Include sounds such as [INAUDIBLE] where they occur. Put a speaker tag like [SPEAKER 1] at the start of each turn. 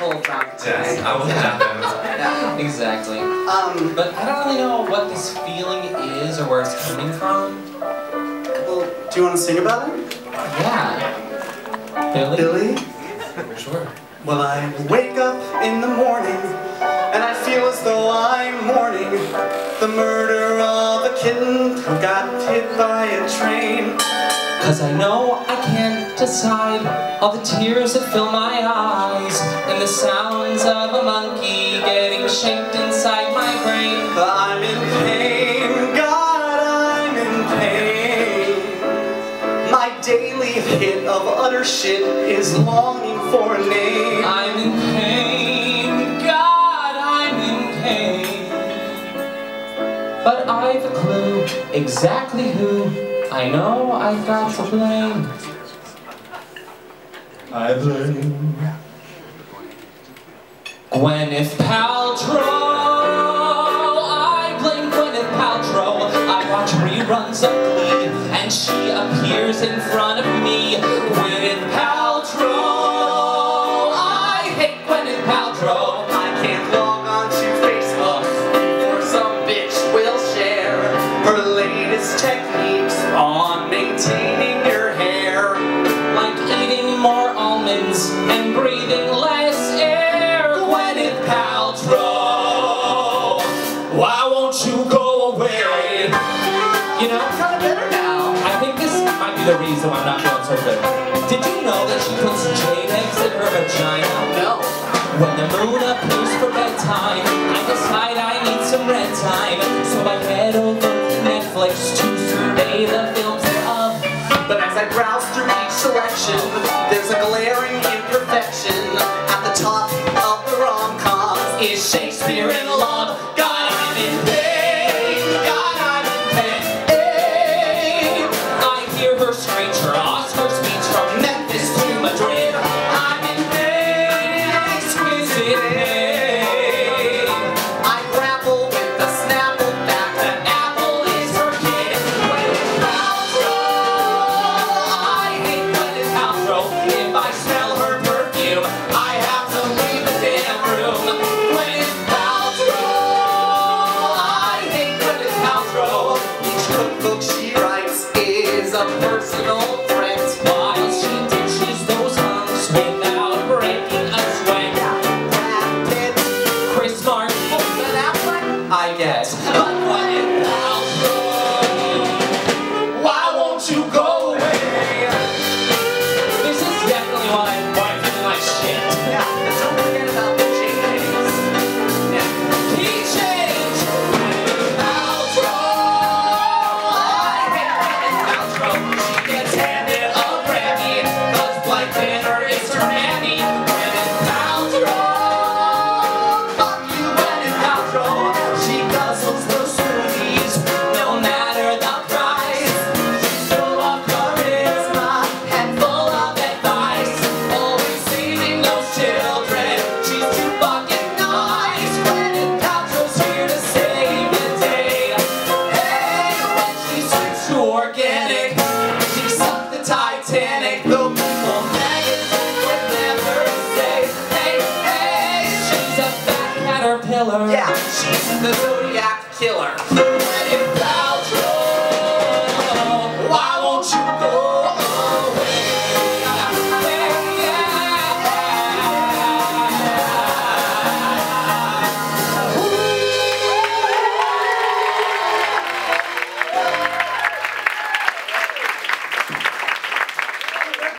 [SPEAKER 1] full drunk.
[SPEAKER 2] Yes, I wasn't that bad. [LAUGHS]
[SPEAKER 1] Yeah.
[SPEAKER 3] Exactly.
[SPEAKER 1] Um,
[SPEAKER 3] But I don't really know what this feeling is or where it's coming from.
[SPEAKER 1] well, do you want to sing about it?
[SPEAKER 3] Yeah. Billy?
[SPEAKER 1] Billy?
[SPEAKER 3] Sure.
[SPEAKER 1] Well, I wake up in the morning and I feel as though I'm mourning the murder of a kitten who got hit by a train.
[SPEAKER 3] Cause I know I can't decide all the tears that fill my eyes and the sounds of a monkey getting shaped inside my brain.
[SPEAKER 1] I'm in pain, God, I'm in pain. My daily hit of utter shit is longing for a name.
[SPEAKER 3] I'm in pain, God, I'm in pain. But I've a clue exactly who I know I've got to blame. I blame Gwyneth Paltrow. Won't you go away? You know,
[SPEAKER 1] I'm kind of better now.
[SPEAKER 3] I think this might be the reason why I'm not feeling so good. Did you know that she puts jade eggs in her vagina?
[SPEAKER 1] No.
[SPEAKER 3] When the moon appears for bedtime, I decide I need some red time. So I head over to Netflix to survey the films thereof.
[SPEAKER 1] But as I browse through each selection, there's a glaring imperfection. At the top of the rom-coms is Shakespeare in Love. Cookbook she the Zodiac Killer.